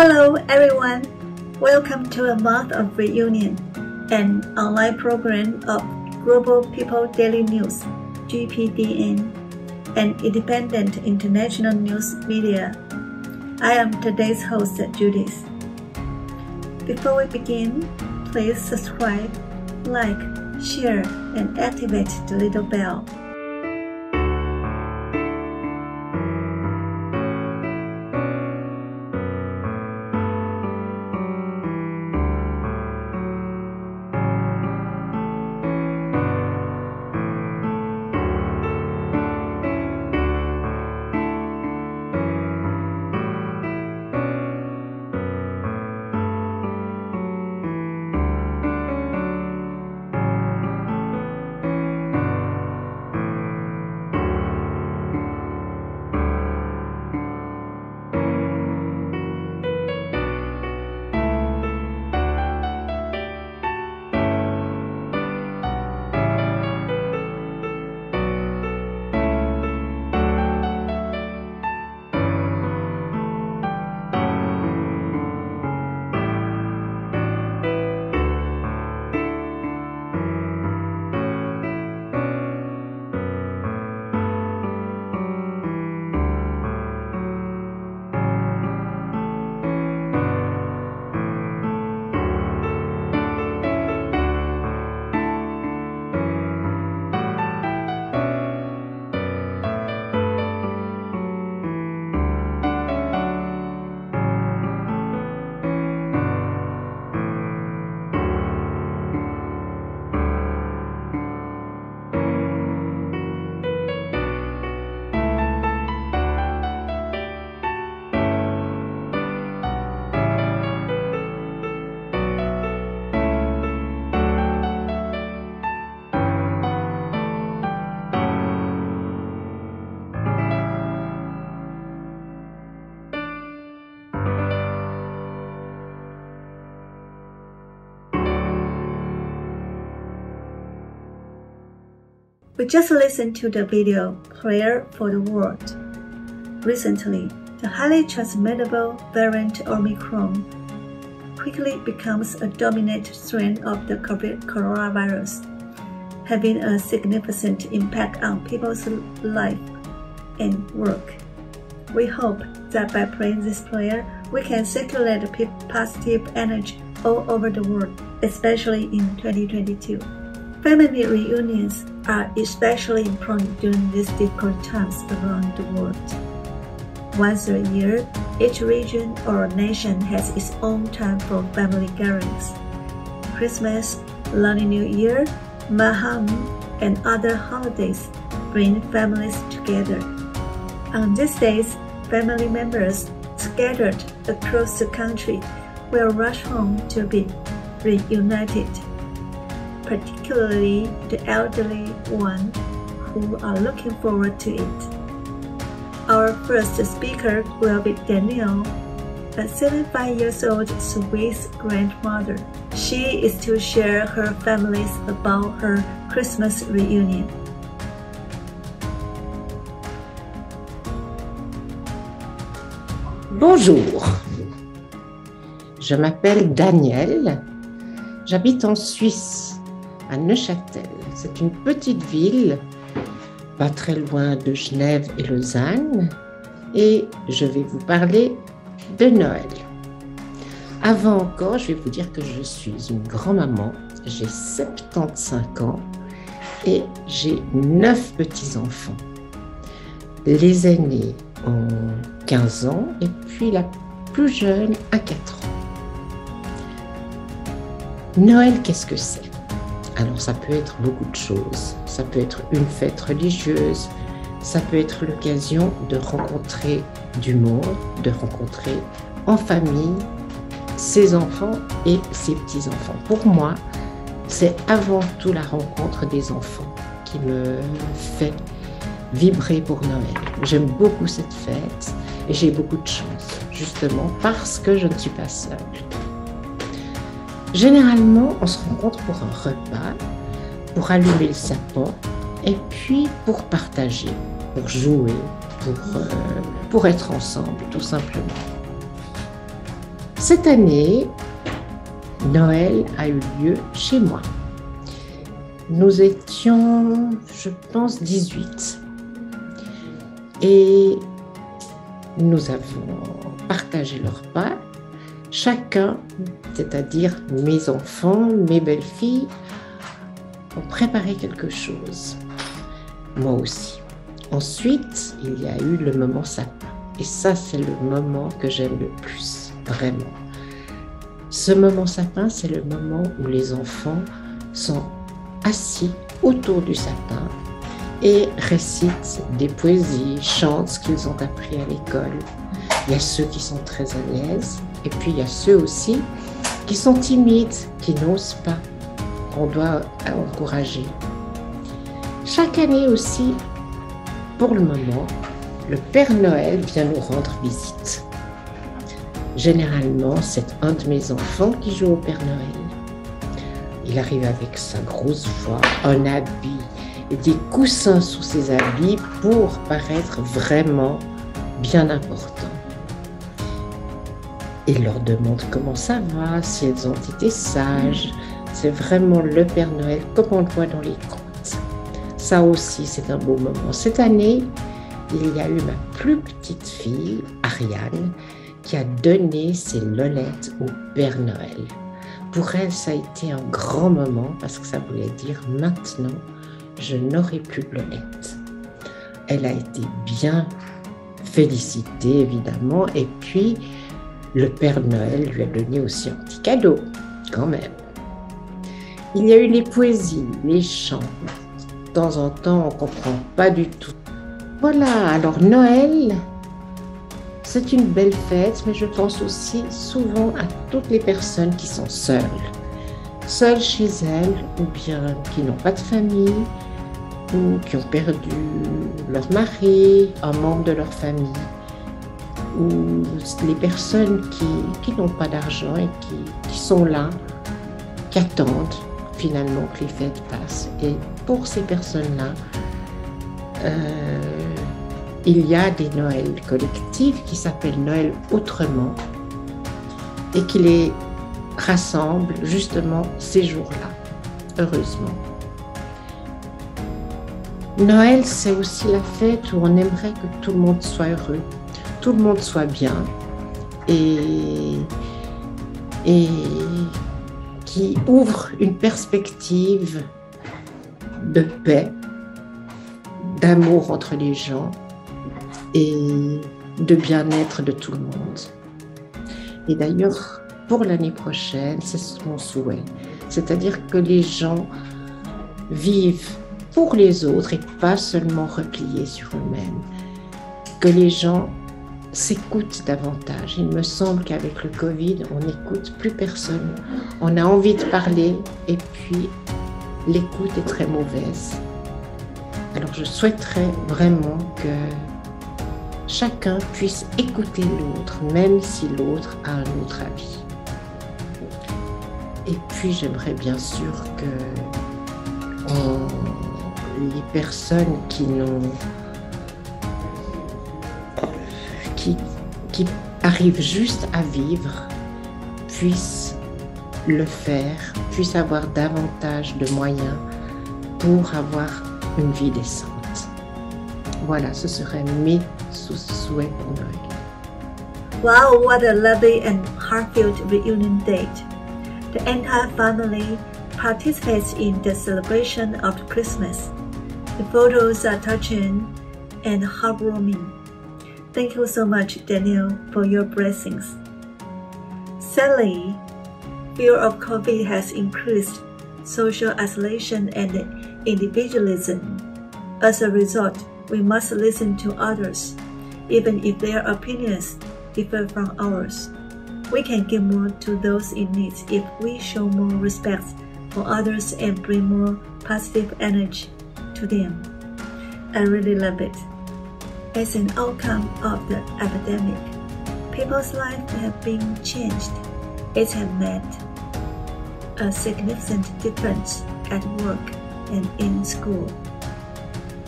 Hello everyone, welcome to a month of reunion, an online program of Global Peace Daily News, GPDN, an independent international news media. I am today's host, Judith. Before we begin, please subscribe, like, share, and activate the little bell. We just listened to the video Prayer for the World. Recently, the highly transmittable variant Omicron quickly becomes a dominant strain of the coronavirus, having a significant impact on people's life and work. We hope that by praying this prayer, we can circulate positive energy all over the world, especially in 2022. Family reunions are especially important during these difficult times around the world. Once a year, each region or nation has its own time for family gatherings. Christmas, Lunar New Year, Muharram, and other holidays bring families together. On these days, family members scattered across the country will rush home to be reunited particularly the elderly one who are looking forward to it. Our first speaker will be Danielle, a 75 years old Swiss grandmother. She is to share her family's about her Christmas reunion. Bonjour, je m'appelle Danielle, j'habite en Suisse à Neuchâtel. C'est une petite ville, pas très loin de Genève et Lausanne, et je vais vous parler de Noël. Avant encore, je vais vous dire que je suis une grand-maman, j'ai 75 ans et j'ai 9 petits-enfants. Les aînés ont 15 ans et puis la plus jeune a 4 ans. Noël, qu'est-ce que c'est? Alors ça peut être beaucoup de choses. Ça peut être une fête religieuse, ça peut être l'occasion de rencontrer du monde, de rencontrer en famille ses enfants et ses petits-enfants. Pour moi, c'est avant tout la rencontre des enfants qui me fait vibrer pour Noël. J'aime beaucoup cette fête et j'ai beaucoup de chance, justement parce que je ne suis pas seule. Généralement, on se rencontre pour un repas, pour allumer le sapin et puis pour partager, pour jouer, pour, euh, être ensemble, tout simplement. Cette année, Noël a eu lieu chez moi. Nous étions, je pense, 18. Et nous avons partagé le repas. Chacun, c'est-à-dire mes enfants, mes belles-filles, ont préparé quelque chose. Moi aussi. Ensuite, il y a eu le moment sapin. Et ça, c'est le moment que j'aime le plus, vraiment. Ce moment sapin, c'est le moment où les enfants sont assis autour du sapin et récitent des poésies, chantent ce qu'ils ont appris à l'école. Il y a ceux qui sont très à l'aise et puis il y a ceux aussi qui sont timides, qui n'osent pas, qu'on doit encourager. Chaque année aussi, pour le moment, le Père Noël vient nous rendre visite. Généralement, c'est un de mes enfants qui joue au Père Noël. Il arrive avec sa grosse voix, un habit et des coussins sous ses habits pour paraître vraiment bien important. Il leur demande comment ça va, si elles ont été sages. C'est vraiment le Père Noël comme on le voit dans les contes. Ça aussi, c'est un beau moment. Cette année, il y a eu ma plus petite fille, Ariane, qui a donné ses lolettes au Père Noël. Pour elle, ça a été un grand moment parce que ça voulait dire maintenant, je n'aurai plus de lolettes. Elle a été bien félicitée, évidemment, et puis le Père Noël lui a donné aussi un petit cadeau, quand même. Il y a eu les poésies, les chants. De temps en temps, on ne comprend pas du tout. Voilà, alors Noël, c'est une belle fête, mais je pense aussi souvent à toutes les personnes qui sont seules. Seules chez elles, ou bien qui n'ont pas de famille, ou qui ont perdu leur mari, un membre de leur famille, ou les personnes qui, n'ont pas d'argent et qui, sont là, qui attendent finalement que les fêtes passent. Et pour ces personnes-là, euh, il y a des Noëls collectifs qui s'appellent Noël autrement et qui les rassemblent justement ces jours-là, heureusement. Noël, c'est aussi la fête où on aimerait que tout le monde soit heureux, tout le monde soit bien et, et qui ouvre une perspective de paix, d'amour entre les gens et de bien-être de tout le monde. Et d'ailleurs, pour l'année prochaine, c'est mon souhait. C'est-à-dire que les gens vivent pour les autres et pas seulement repliés sur eux-mêmes. Que les gens s'écoutent davantage. Il me semble qu'avec le Covid, on n'écoute plus personne. On a envie de parler et puis l'écoute est très mauvaise. Alors je souhaiterais vraiment que chacun puisse écouter l'autre, même si l'autre a un autre avis. Et puis j'aimerais bien sûr que les personnes qui n'ont qui arrivent juste à vivre puissent le faire, puissent avoir davantage de moyens pour avoir une vie décente. Voilà, ce serait mes souhaits pour Noël. Wow, what a lovely and heartfelt reunion date. The entire family participates in the celebration of Christmas. The photos are touching and heartwarming. Thank you so much, Danielle, for your blessings. Sadly, fear of COVID has increased social isolation and individualism. As a result, we must listen to others, even if their opinions differ from ours. We can give more to those in need if we show more respect for others and bring more positive energy to them. I really love it. As an outcome of the epidemic, people's lives have been changed. It has made a significant difference at work and in school.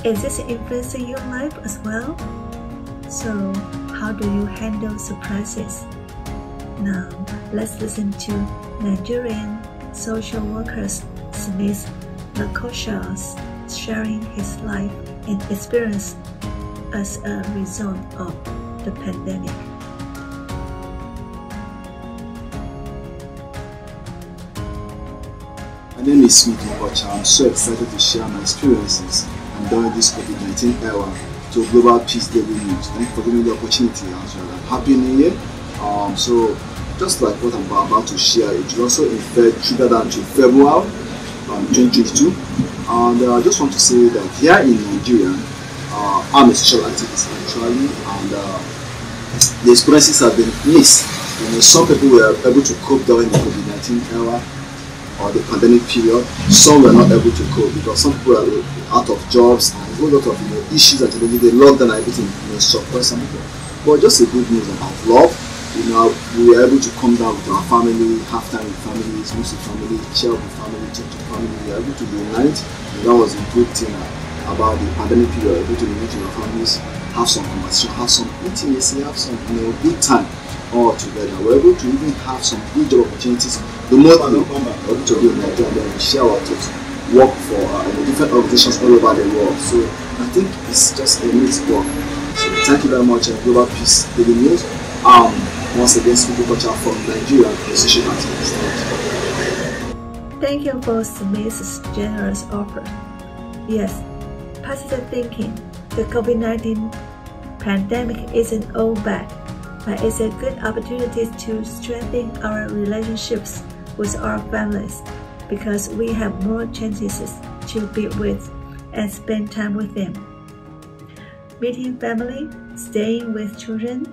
Is this influencing your life as well? So, how do you handle surprises? Now, let's listen to Nigerian social worker Smith Nakosha sharing his life and experience as a result of the pandemic. My name is Smith Okocha. I'm so excited to share my experiences and during this COVID-19 era to Global Peace Daily News. Thank you for giving me the opportunity as well. Happy New Year. Um, so just like what I'm about to share, it will also infer triggered to February um, 2022. And uh, I just want to say that here in Nigeria, I'm a social activist actually, and uh, the experiences have been mixed. You know, some people were able to cope during the COVID-19 era, or the pandemic period, some were not able to cope because some people are out of jobs and a whole lot of you know, issues that you know, they lockdown and everything you know, suppress some people. But just a good news about love, you know, we were able to come down with our family, half time with families, with family, share with family, talk to family, we were able to unite, and that was a good thing about the pandemic period, able to unite with our families, have some conversation, have some intimacy, have some you know, good time all together. We're able to even have some good job opportunities remotely. We're able to be in Nigeria and then share our thoughts, work for uh, different organizations all over the world. So I think it's just a neat work. So thank you very much, and Global Peace Daily News. Um, once again, speaking culture from Nigeria, the activist. Thank you for Smith's generous offer. Yes, positive thinking. The COVID 19 pandemic isn't all bad but it's a good opportunity to strengthen our relationships with our families because we have more chances to be with and spend time with them. Meeting family, staying with children,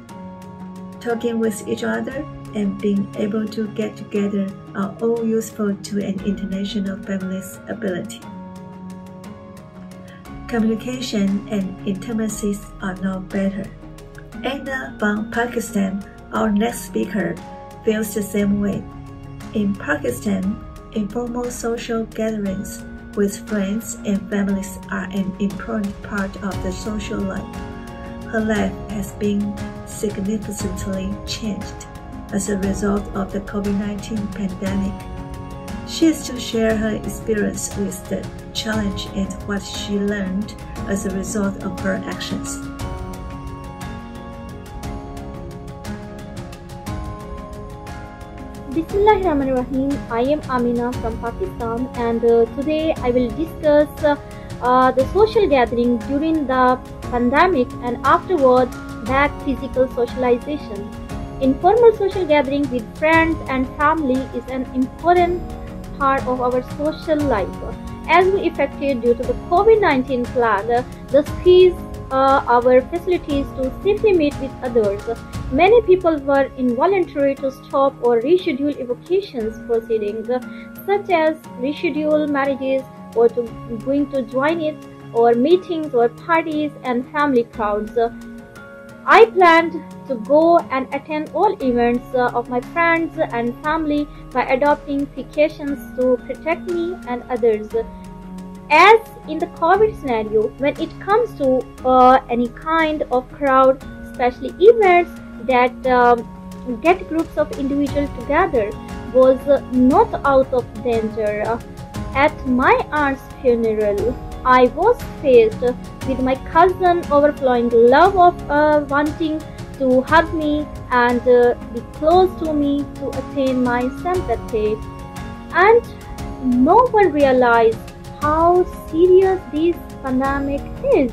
talking with each other, and being able to get together are all useful to an international family's ability. Communication and intimacy are now better. Anna from Pakistan, our next speaker, feels the same way. In Pakistan, informal social gatherings with friends and families are an important part of the social life. Her life has been significantly changed as a result of the COVID 19 pandemic. She is to share her experience with the challenge and what she learned as a result of her actions. Bismillahirrahmanirrahim. I am Amina from Pakistan and uh, today I will discuss uh, uh, the social gathering during the pandemic and afterwards back physical socialization. Informal social gathering with friends and family is an important part of our social life. As we affected due to the COVID-19 plague, the squeeze uh, our facilities to safely meet with others. Many people were involuntary to stop or reschedule evacuations proceedings, such as reschedule marriages or to going to join it, or meetings or parties and family crowds. I planned to go and attend all events uh, of my friends and family by adopting precautions to protect me and others as in the COVID scenario, when it comes to uh, any kind of crowd, especially events that um, get groups of individuals together, was not out of danger. Uh, at my aunt's funeral, I was faced with my cousin overflowing love of uh, wanting to hug me and uh, be close to me to attain my sympathy. And no one realized how serious this pandemic is.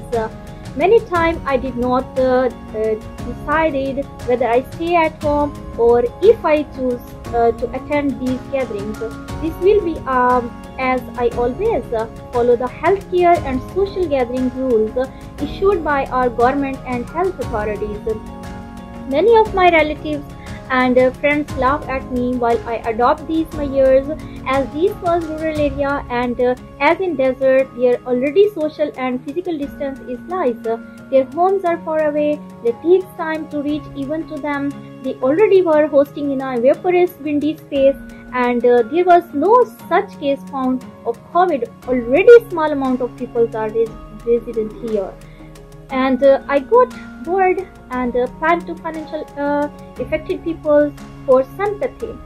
Many times I did not uh, uh, decided whether I stay at home or if I choose uh, to attend these gatherings. This will be um, as I always follow the healthcare and social gathering rules issued by our government and health authorities. Many of my relatives and friends laugh at me while I adopt these measures as this was rural area and as in desert their already social and physical distance is lies. Their homes are far away, it takes time to reach even to them. They already were hosting in a vaporous windy space and uh, there was no such case found of COVID. Already small amount of people are resident here. and uh, I got bored and uh, planned to financial uh, affected people for sympathy.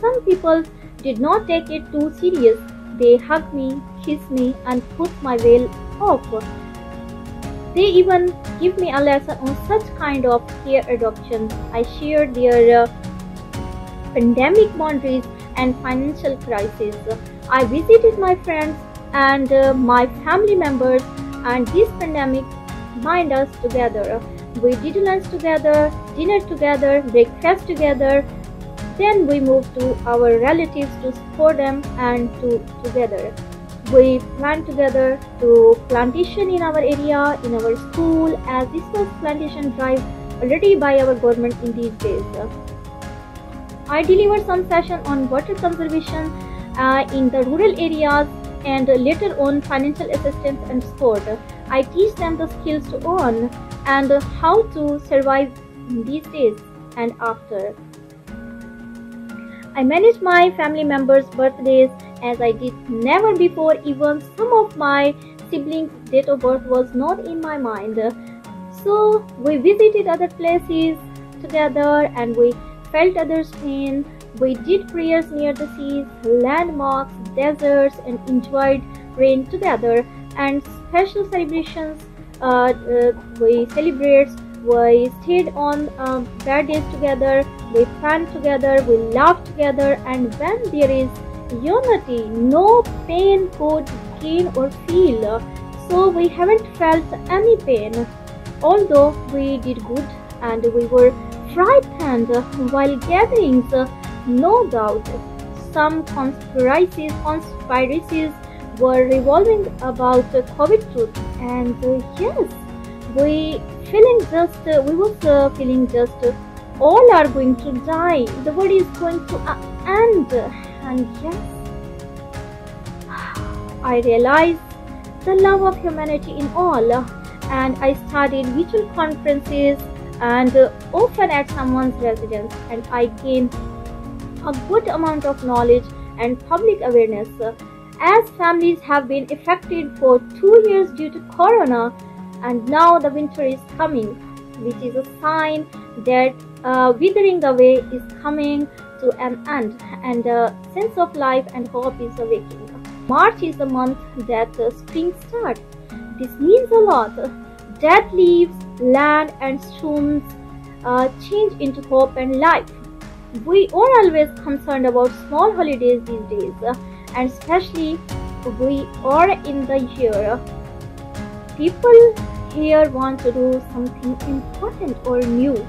Some people did not take it too serious. They hugged me, kissed me, and put my veil off. They even give me a lesson on such kind of care adoption. I shared their uh, pandemic boundaries and financial crisis. I visited my friends and uh, my family members, and this pandemic bind us together. We did lunch together, dinner together, breakfast together. Then we moved to our relatives to support them and to together. We planned together to plantation in our area, in our school, as this was plantation drive already by our government in these days. I delivered some session on water conservation uh, in the rural areas and later on financial assistance and support. I teach them the skills to earn and how to survive these days and after. I manage my family members' birthdays as I did never before. Even some of my siblings' date of birth was not in my mind. So we visited other places together and we felt others' pain. We did prayers near the seas, landmarks, deserts, and enjoyed rain together. And special celebrations uh, uh, we celebrate. We stayed on um, bad days together. We planned together. We laughed together. And when there is unity no pain could gain or feel. So we haven't felt any pain. Although we did good and we were frightened while gatherings no doubt. Some conspiracies conspiracies were revolving about the COVID truth, and uh, yes, we feeling just uh, we was uh, feeling just all are going to die. The world is going to end, and yes, I realized the love of humanity in all, and I started virtual conferences and uh, often at someone's residence, and I gained a good amount of knowledge and public awareness as families have been affected for two years due to corona and now the winter is coming which is a sign that uh, withering away is coming to an end and the sense of life and hope is awakening. March is the month that the spring starts. This means a lot dead leaves land and stones uh, change into hope and life. We are always concerned about small holidays these days and especially we are in the year. People here want to do something important or new.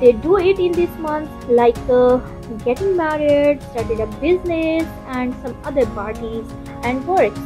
They do it in this month like uh, getting married started a business and some other parties and works.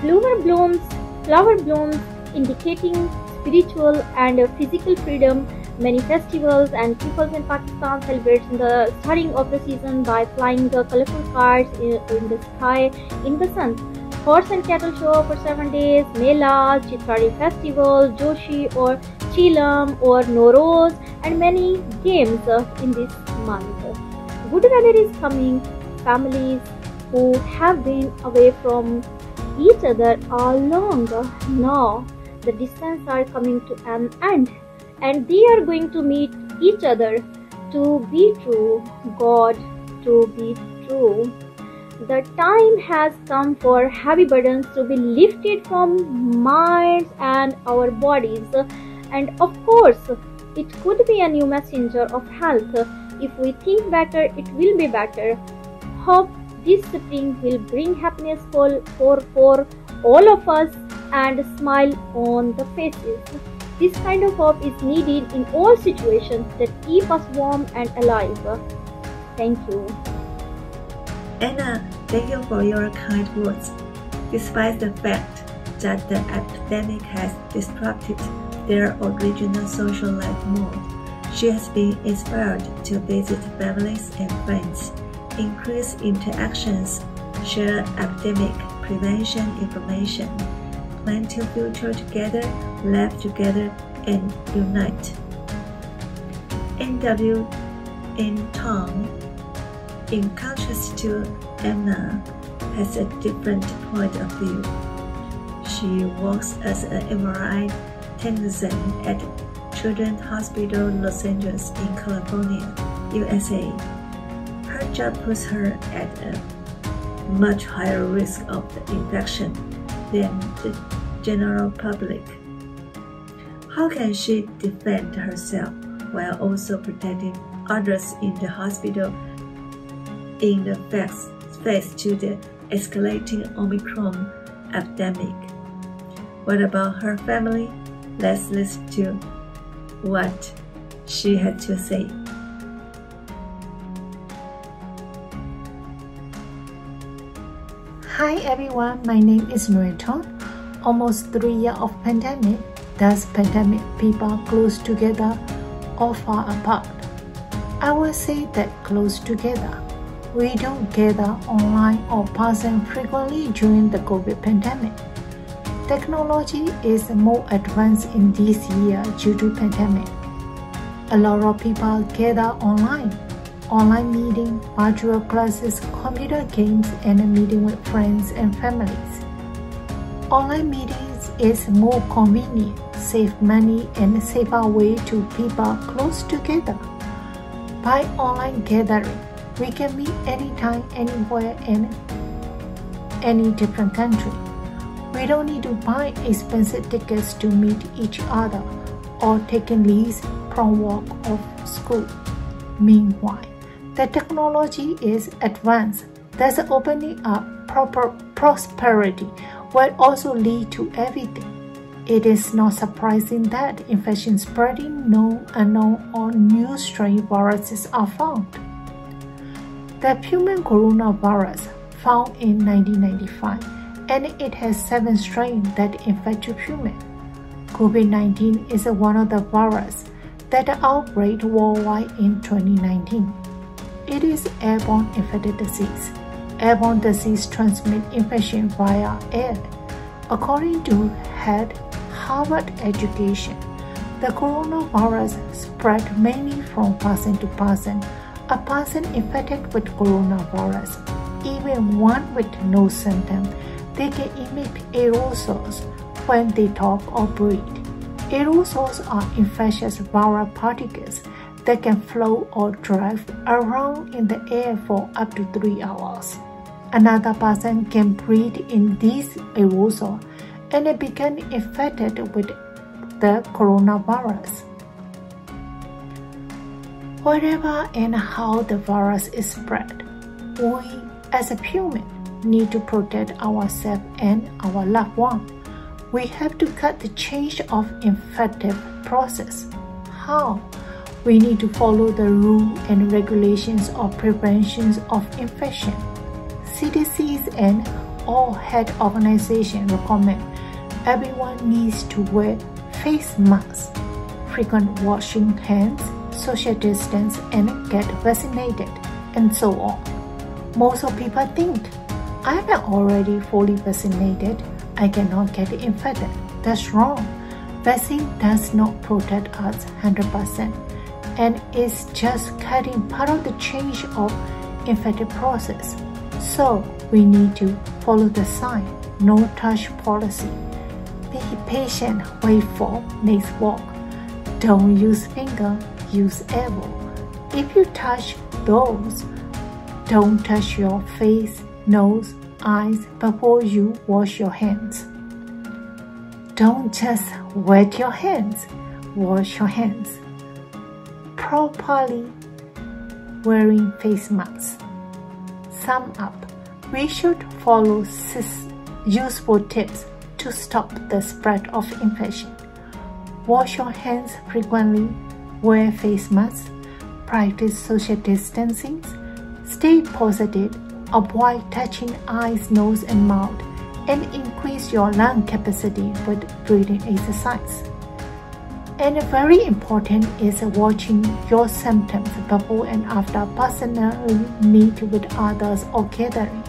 Flower blooms flower blooms indicating spiritual and physical freedom Many festivals and peoples in Pakistan celebrate the starting of the season by flying the colorful cars in, in the sky in the sun. Horse and cattle show for seven days, Mela, Chitrari festival, Joshi or Chilam or Noroz and many games uh, in this month. Good weather is coming. Families who have been away from each other all long now the distance are coming to an end and they are going to meet each other to be true, God to be true. The time has come for heavy burdens to be lifted from minds and our bodies, and of course, it could be a new messenger of health. If we think better, it will be better. Hope this spring will bring happiness for, for, for all of us and smile on the faces. This kind of hope is needed in all situations that keep us warm and alive. Thank you. Anna, thank you for your kind words. Despite the fact that the epidemic has disrupted their original social life mode, she has been inspired to visit families and friends, increase interactions, share epidemic prevention information, plan to future together, laugh together, and unite. NW in Tom, in contrast to Emma, has a different point of view. she works as an MRI technician at Children's Hospital Los Angeles in California, USA. Her puts her at a much higher risk of the infection than the general public. How can she defend herself while also protecting others in the hospital in the face, face to the escalating Omicron epidemic? What about her family? Let's listen to what she had to say. Hi everyone, my name is Nueton. Almost three years of pandemic. Does pandemic people close together or far apart? I will say that close together. We don't gather online or person frequently during the COVID pandemic. Technology is more advanced in this year due to pandemic. A lot of people gather online. Online meeting, virtual classes, computer games, and a meeting with friends and families. Online meetings is more convenient, save money, and safer way to people close together. By online gathering, we can meet anytime, anywhere, and any different country. We don't need to buy expensive tickets to meet each other or taking leaves from work or school. Meanwhile, the technology is advanced, thus opening up proper prosperity will also lead to everything. It is not surprising that infection spreading known, unknown, or new strain viruses are found. The human coronavirus found in 1995 and it has seven strains that infect humans. COVID-19 is one of the viruses that outbreak worldwide in 2019. It is airborne infectious disease. Airborne disease transmit infection via air. According to Head Harvard Education, the coronavirus spread mainly from person to person. A person infected with coronavirus, even one with no symptoms, they can emit aerosols when they talk or breathe. Aerosols are infectious viral particles that can float or drive around in the air for up to three hours. Another person can breathe in this aerosol and become infected with the coronavirus. Whatever and how the virus is spread, we as a human need to protect ourselves and our loved ones. We have to cut the chain of infective process. How? We need to follow the rules and regulations of prevention of infection. CDCs and all health organizations recommend everyone needs to wear face masks, frequent washing hands, social distance, and get vaccinated, and so on. Most of people think I am already fully vaccinated. I cannot get infected. That's wrong. Vaccine does not protect us 100% and it's just cutting part of the change of infected process. So we need to follow the sign, no touch policy. Be patient, wait for next walk. Don't use finger, use elbow. If you touch those, don't touch your face, nose, eyes before you wash your hands. Don't just wet your hands, wash your hands. Properly wearing face masks. Sum up, we should follow useful tips to stop the spread of infection. Wash your hands frequently, wear face masks, practice social distancing, stay positive avoid touching eyes, nose, and mouth, and increase your lung capacity with breathing exercise. And very important is watching your symptoms before and after personally meet with others or gathering.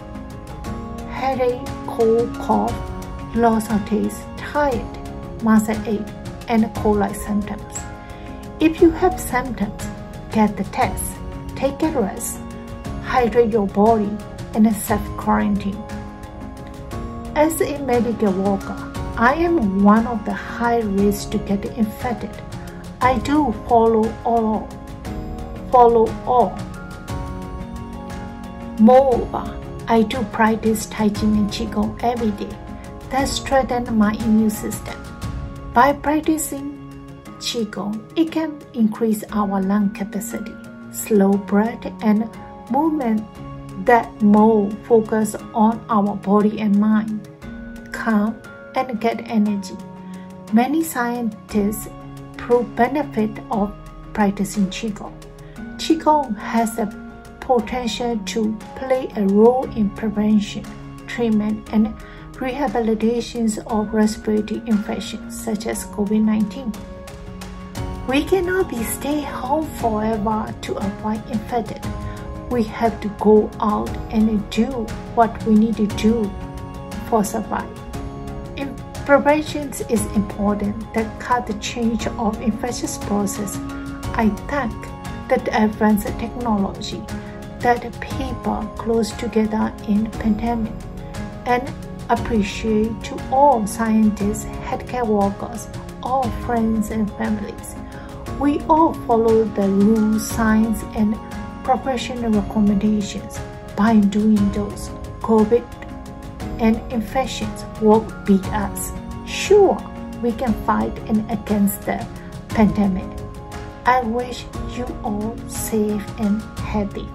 Headache, cold, cough, loss of taste, tired, muscle ache, and cold-like symptoms. If you have symptoms, get the test, take a rest, hydrate your body, and self-quarantine. As a medical worker, I am one of the high risk to get infected. I do follow all. Follow all. Moreover, I do practice Tai Chi and Qigong every day. That strengthens my immune system. By practicing Qigong, it can increase our lung capacity, slow breath, and movement that more focus on our body and mind, calm and get energy. Many scientists prove benefit of practicing Qigong. Qigong has the potential to play a role in prevention, treatment, and rehabilitation of respiratory infections such as COVID-19. We cannot be stay home forever to avoid infected. We have to go out and do what we need to do for survival. Prevention is important that cut the change of infectious process. I thank that advanced technology that people close together in pandemic and appreciate to all scientists, healthcare workers, all friends and families. We all follow the rules, science, and professional recommendations. By doing those, COVID and infections won't beat us. Sure, we can fight and against the pandemic. I wish you all safe and happy.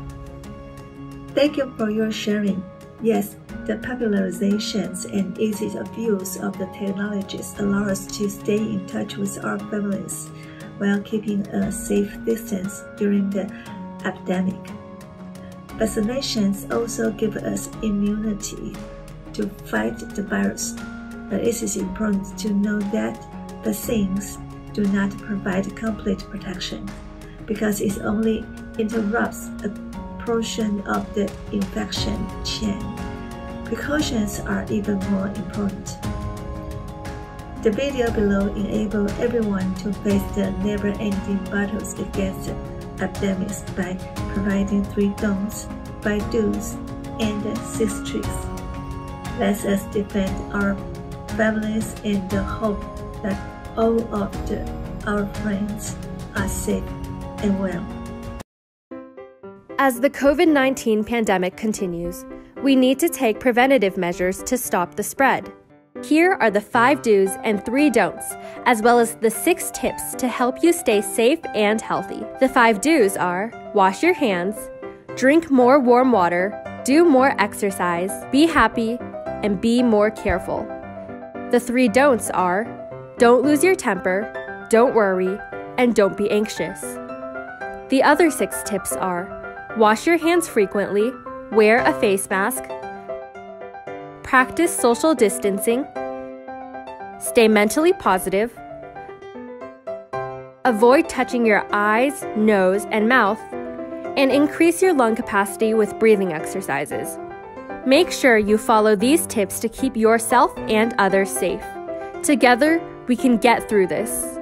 Thank you for your sharing. Yes, the popularizations and easy use of the technologies allow us to stay in touch with our families while keeping a safe distance during the epidemic. Vaccinations also give us immunity to fight the virus, but it is important to know that vaccines do not provide complete protection because it only interrupts a portion of the infection chain. Precautions are even more important. The video below enables everyone to face the never-ending battles against epidemics by providing three don'ts, five do's, and six tricks. Let us defend our families in the hope that all of the, our friends are safe and well. As the COVID 19 pandemic continues, we need to take preventative measures to stop the spread. Here are the five do's and three don'ts, as well as the six tips to help you stay safe and healthy. The five do's are wash your hands, drink more warm water, do more exercise, be happy, and be more careful. The three don'ts are don't lose your temper, don't worry, and don't be anxious. The other six tips are wash your hands frequently, wear a face mask, practice social distancing, stay mentally positive, avoid touching your eyes, nose, and mouth, and increase your lung capacity with breathing exercises. Make sure you follow these tips to keep yourself and others safe. Together, we can get through this.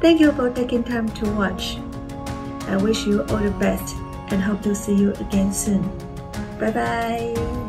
Thank you for taking time to watch. I wish you all the best and hope to see you again soon. Bye bye.